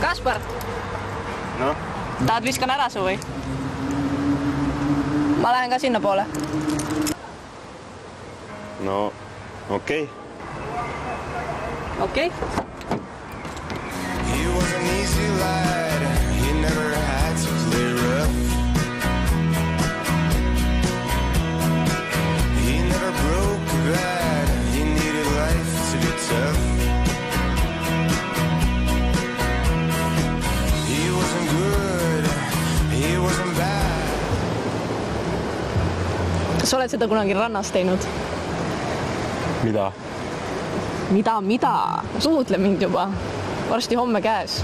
Kaspar, noh, tahad viskan ära su või? ma lähen ka sinnapoole. no okei okay.. okei okay.. He was an easy lad, he never had to play rough. He never broke bad, he needed life to be tough. Kas sa oled seda kunagi rannas teinud? mida? mida, mida? suudle mind juba. varsti homme käes.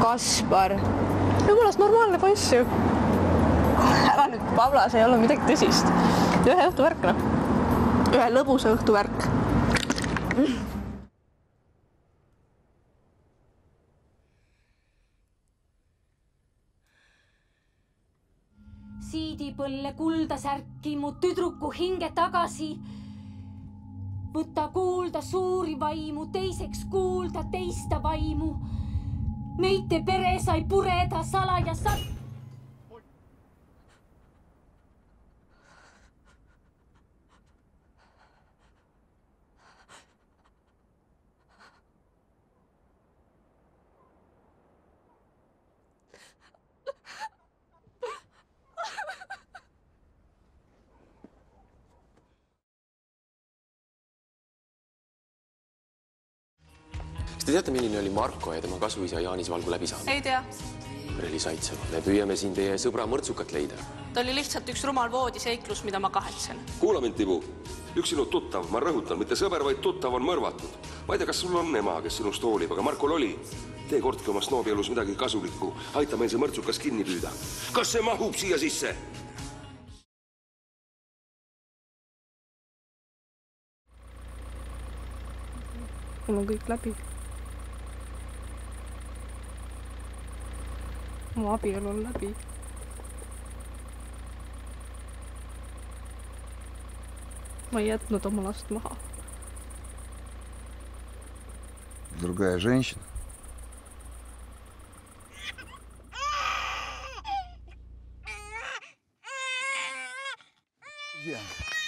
Kaspar, jumalast normaalne poiss ju. ära nüüd pabla, see ei olnud midagi tõsist. ühe õhtu värk noh. ühe lõbusa õhtu värk. Siidipõlle kuldasärki mu tüdruku hinge tagasi. võta kuulda suuri vaimu, teiseks kuulda teista vaimu. meite pere sai pureda salaja sa-. Te teate, milline oli Marko ja tema kasuisa Jaanis Valgu läbisaamine? ei tea, Reli Saitseva, me püüame siin teie sõbra mõrtsukat leida. ta oli lihtsalt üks rumal voodiseiklus, mida ma kahetsen. kuula mind, Tibu. üks sinu tuttav, ma rõhutan, mitte sõber, vaid tuttav on mõrvatud. ma ei tea, kas sul on ema, kes sinust hoolib, aga Markol oli. tee kordki oma snoobielus midagi kasulikku, aita meil see mõrtsukas kinni püüda. kas see mahub siia sisse? mul on kõik läbi. mu abielu on läbi. ma ei jätnud oma last maha. Другая женщина? Yeah.